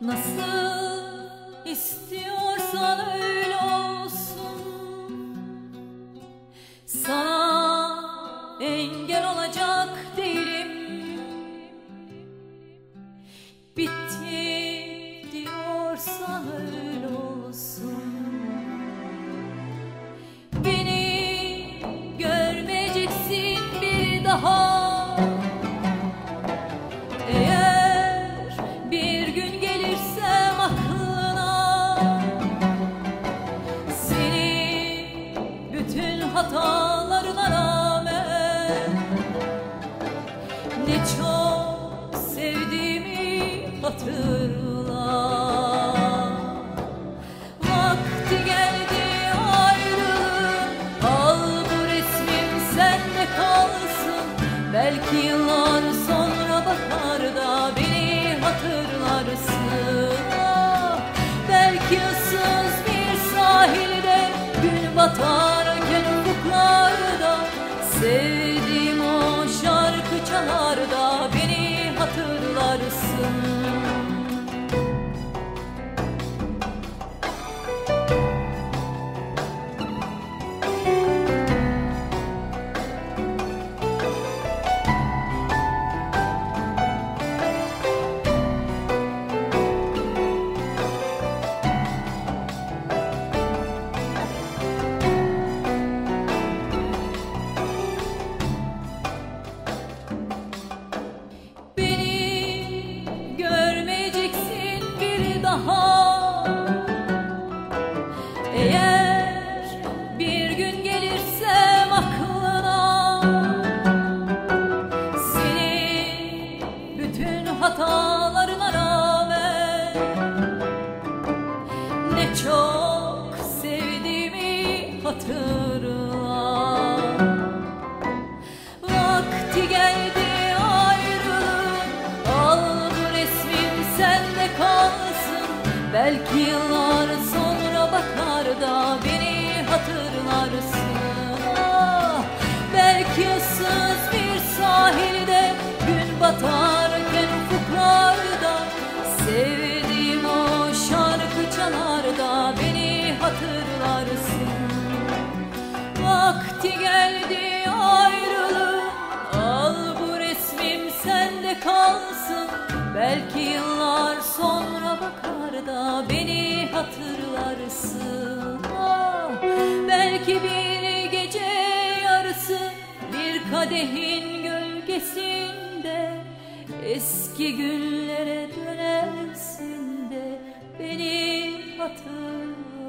Nasıl istiyorsan öyle olsun. Sana engel olacak değilim. Bitti diyorsan öyle olsun. Hatalarına rağmen Ne çok sevdiğimi hatırla Vakti geldi ayrılığın Al bu resmim sende kalsın. Belki yıllar sonra bakar da beni hatırlarsın Belki yıllar sonra bakar da beni hatırlarsın. Ah, Belki ıssız bir sahilde gün batarken ufuklarda Sevdiğim o şarkı çalar da beni hatırlarsın. Vakti geldi ayrılığın Al bu resmim sende kalsın Belki yıllar sonra bakar da beni hatırlarsın. Ah, Belki bir gece yarısı Bir kadehin gölgesinde Eski günlere dönersin de Beni hatırlarsın